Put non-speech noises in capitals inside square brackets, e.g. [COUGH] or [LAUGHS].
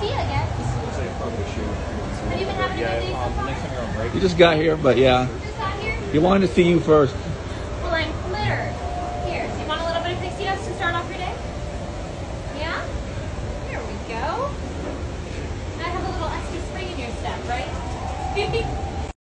see you again. Have you been having a good day so far? You just got here, but yeah. Just got here? He wanted to see you first. Well, I'm flattered. Here, do you want a little bit of pixie dust to start off your day? Yeah? Here we go. I have a little extra spring in your step, right? [LAUGHS]